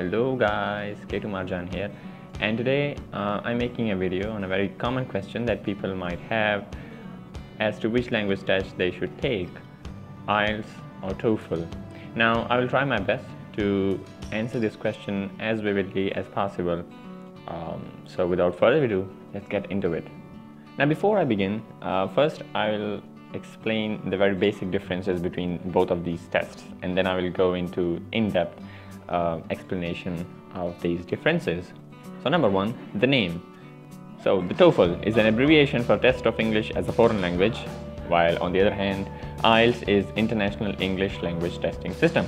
Hello guys, K2 Marjan here and today uh, I'm making a video on a very common question that people might have as to which language test they should take, IELTS or TOEFL. Now I will try my best to answer this question as vividly as possible. Um, so without further ado, let's get into it. Now before I begin, uh, first I will explain the very basic differences between both of these tests and then I will go into in-depth uh, explanation of these differences. So number one, the name. So the TOEFL is an abbreviation for Test of English as a Foreign Language, while on the other hand, IELTS is International English Language Testing System.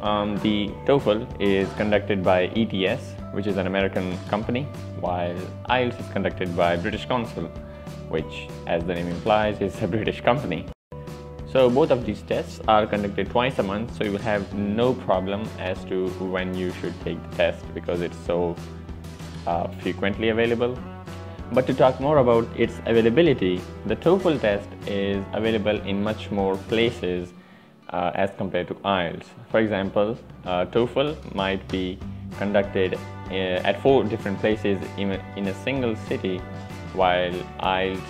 Um, the TOEFL is conducted by ETS, which is an American company, while IELTS is conducted by British Council which as the name implies is a British company. So both of these tests are conducted twice a month so you will have no problem as to when you should take the test because it's so uh, frequently available. But to talk more about its availability, the TOEFL test is available in much more places uh, as compared to IELTS. For example, uh, TOEFL might be conducted uh, at four different places in a, in a single city while IELTS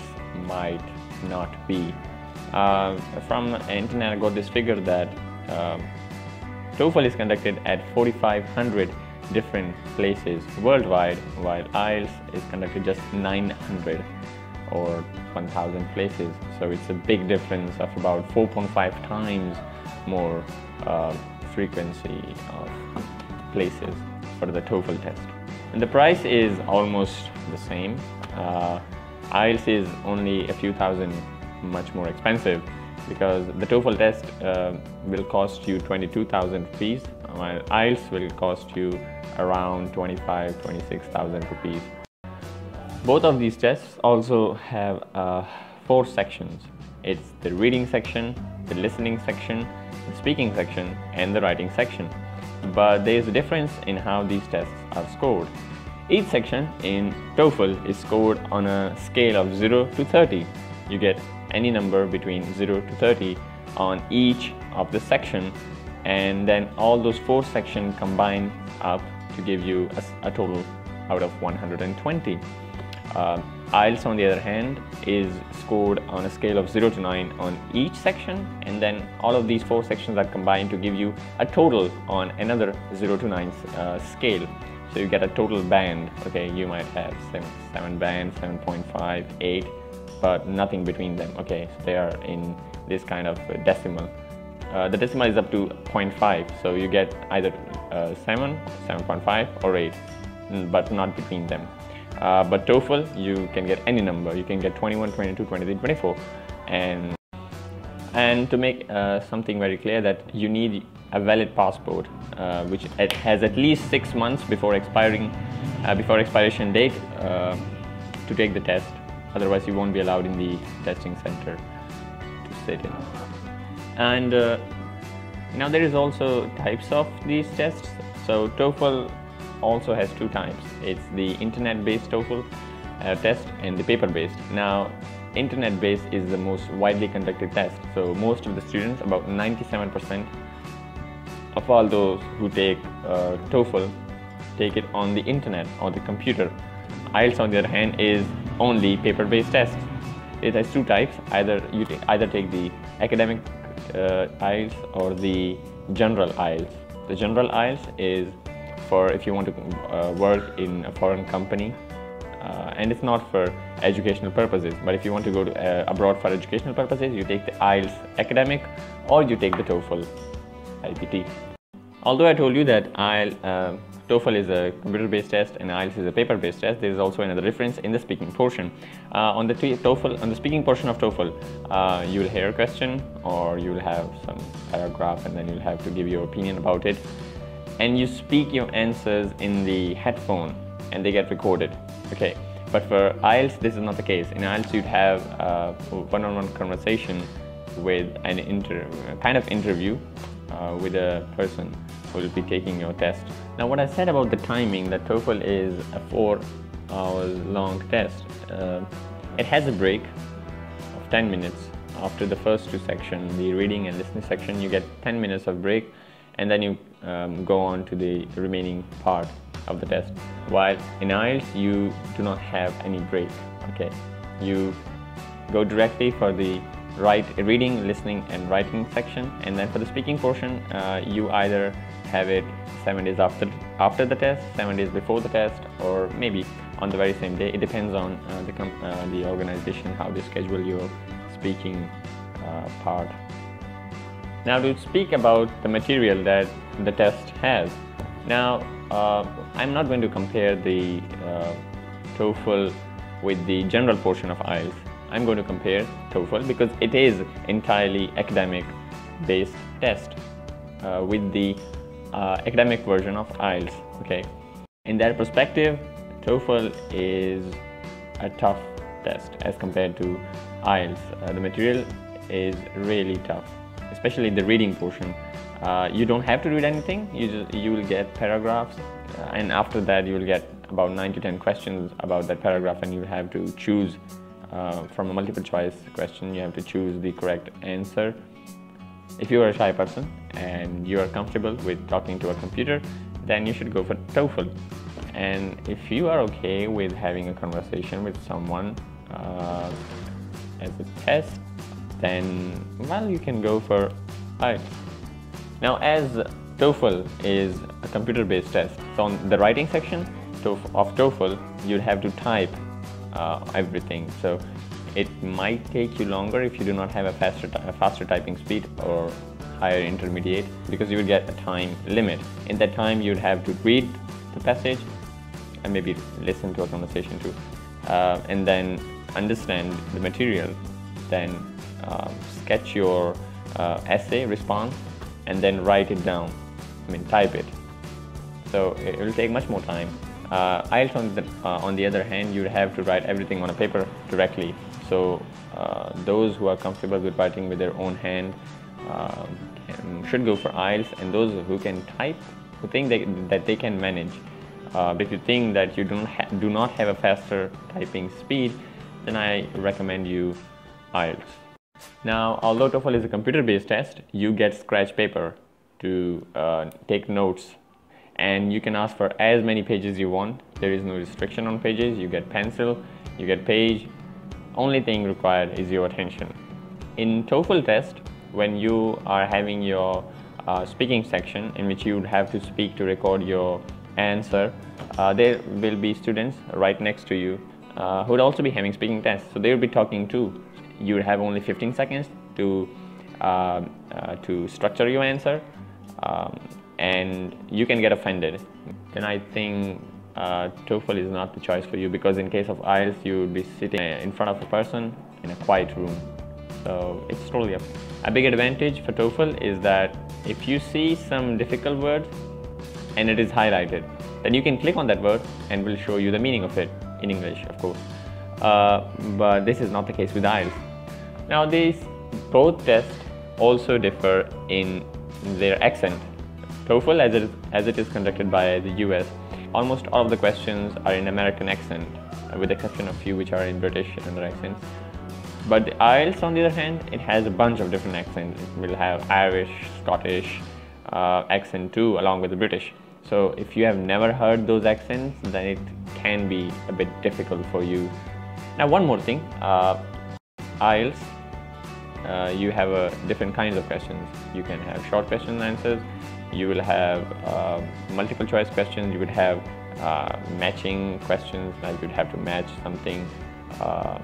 might not be. Uh, from internet, I got this figure that um, TOEFL is conducted at 4,500 different places worldwide, while IELTS is conducted just 900 or 1,000 places. So it's a big difference of about 4.5 times more uh, frequency of places for the TOEFL test. And the price is almost the same uh, IELTS is only a few thousand much more expensive because the TOEFL test uh, will cost you 22,000 rupees while IELTS will cost you around 25 26,000 rupees. Both of these tests also have uh, four sections. It's the reading section, the listening section, the speaking section and the writing section. But there is a difference in how these tests are scored. Each section in TOEFL is scored on a scale of 0 to 30. You get any number between 0 to 30 on each of the section and then all those four sections combine up to give you a, a total out of 120. Uh, IELTS on the other hand is scored on a scale of 0 to 9 on each section and then all of these four sections are combined to give you a total on another 0 to 9 uh, scale. So you get a total band. Okay, you might have seven, seven bands, 7.5, 8, but nothing between them. Okay, so they are in this kind of decimal. Uh, the decimal is up to 0.5, so you get either uh, 7, 7.5 or 8, mm, but not between them. Uh, but TOEFL, you can get any number. You can get 21, 22, 23, 24. And, and to make uh, something very clear that you need a valid passport, uh, which has at least six months before expiring, uh, before expiration date to take the test. Otherwise, you won't be allowed in the testing center to sit in. And uh, now there is also types of these tests. So TOEFL also has two types. It's the internet-based TOEFL uh, test and the paper-based. Now, internet-based is the most widely conducted test. So most of the students, about 97% of all those who take uh, TOEFL take it on the internet or the computer. IELTS on the other hand is only paper-based test. It has two types, either you either take the academic uh, IELTS or the general IELTS. The general IELTS is for if you want to uh, work in a foreign company uh, and it's not for educational purposes but if you want to go to, uh, abroad for educational purposes you take the IELTS academic or you take the TOEFL iBT. Although I told you that IELTS, uh, TOEFL is a computer-based test and IELTS is a paper-based test, there is also another difference in the speaking portion. Uh, on the TOEFL, on the speaking portion of TOEFL, uh, you will hear a question or you will have some paragraph and then you'll have to give your opinion about it. And you speak your answers in the headphone and they get recorded. Okay, but for IELTS, this is not the case. In IELTS, you'd have a one-on-one -on -one conversation with an inter kind of interview uh, with a person will be taking your test. Now what I said about the timing, that TOEFL is a four hours long test. Uh, it has a break of 10 minutes after the first two sections, the reading and listening section, you get 10 minutes of break and then you um, go on to the remaining part of the test. While in IELTS, you do not have any break. Okay, you go directly for the write reading, listening, and writing section, and then for the speaking portion, uh, you either have it seven days after after the test, seven days before the test, or maybe on the very same day. It depends on uh, the uh, the organization how they schedule your speaking uh, part. Now to speak about the material that the test has. Now uh, I'm not going to compare the uh, TOEFL with the general portion of IELTS. I'm going to compare TOEFL because it is entirely academic based test uh, with the uh, academic version of IELTS. Okay, in that perspective, TOEFL is a tough test as compared to IELTS. Uh, the material is really tough, especially the reading portion. Uh, you don't have to read anything. You just you will get paragraphs, uh, and after that you will get about nine to ten questions about that paragraph, and you have to choose uh, from a multiple choice question. You have to choose the correct answer. If you are a shy person and you are comfortable with talking to a computer, then you should go for TOEFL. And if you are okay with having a conversation with someone uh, as a test, then well, you can go for IELTS. Now, as TOEFL is a computer-based test, so on the writing section of TOEFL, you'd have to type uh, everything. So it might take you longer if you do not have a faster, a faster typing speed or higher intermediate because you would get a time limit. In that time, you'd have to read the passage and maybe listen to a conversation too, uh, and then understand the material, then uh, sketch your uh, essay response, and then write it down. I mean, type it. So it will take much more time. Uh, IELTS on the, uh, on the other hand, you'd have to write everything on a paper directly. So uh, those who are comfortable with writing with their own hand uh, can, should go for IELTS, and those who can type, who think they, that they can manage. Uh, if you think that you don't do not have a faster typing speed, then I recommend you IELTS. Now, although TOEFL is a computer-based test, you get scratch paper to uh, take notes and you can ask for as many pages you want. There is no restriction on pages. You get pencil, you get page. Only thing required is your attention. In TOEFL test, when you are having your uh, speaking section in which you would have to speak to record your answer, uh, there will be students right next to you uh, who would also be having speaking tests. So they will be talking too. You would have only 15 seconds to uh, uh, to structure your answer, um, and you can get offended. Then I think uh, TOEFL is not the choice for you because in case of IELTS, you would be sitting in front of a person in a quiet room. So it's totally up. A big advantage for TOEFL is that if you see some difficult word and it is highlighted, then you can click on that word and will show you the meaning of it in English, of course. Uh, but this is not the case with IELTS. Now, these both tests also differ in their accent. TOEFL, as it, as it is conducted by the US, almost all of the questions are in American accent, with the exception of few which are in British and other accents. But the IELTS, on the other hand, it has a bunch of different accents. It will have Irish, Scottish uh, accent too, along with the British. So if you have never heard those accents, then it can be a bit difficult for you. Now, one more thing, uh, IELTS, uh, you have different kinds of questions. You can have short question and answers. You will have uh, multiple choice questions. You would have uh, matching questions, like you'd have to match something. Uh,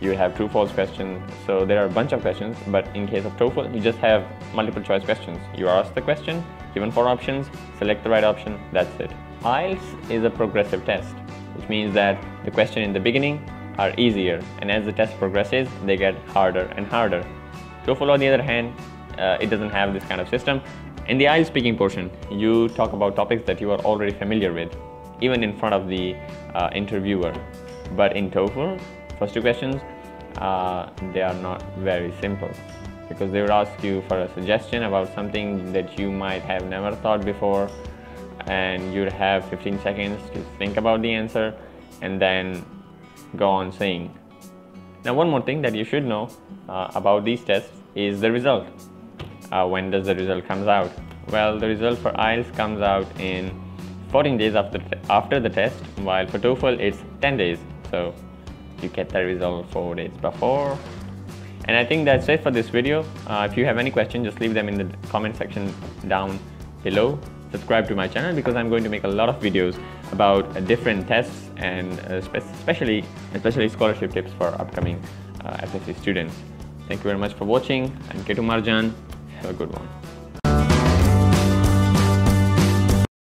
you would have true false questions. So there are a bunch of questions, but in case of TOEFL, you just have multiple choice questions. You ask the question, given four options, select the right option, that's it. IELTS is a progressive test, which means that the question in the beginning are easier, and as the test progresses, they get harder and harder. TOEFL, on the other hand, uh, it doesn't have this kind of system. In the IELTS speaking portion, you talk about topics that you are already familiar with, even in front of the uh, interviewer. But in TOEFL, first two questions, uh, they are not very simple because they would ask you for a suggestion about something that you might have never thought before and you'd have 15 seconds to think about the answer and then go on saying. Now one more thing that you should know uh, about these tests is the result. Uh, when does the result comes out? Well, the result for IELTS comes out in 14 days after, after the test, while for TOEFL it's 10 days. So you get the result 4 days before. And I think that's it for this video. Uh, if you have any questions, just leave them in the comment section down below. Subscribe to my channel because I'm going to make a lot of videos about uh, different tests and uh, especially, especially scholarship tips for upcoming uh, SSC students. Thank you very much for watching. I'm K2 Marjan. A good one.